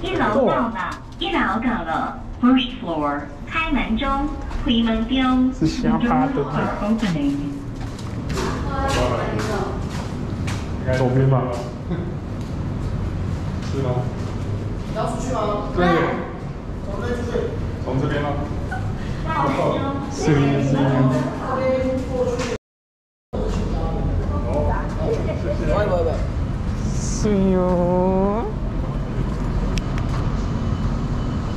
一楼到了，一楼到了，first floor，开门中，开门中，是瞎趴的吗？边吧。是吗？你要出去吗？对。从这出去。从这边吗？行行行。喂喂喂。是哟。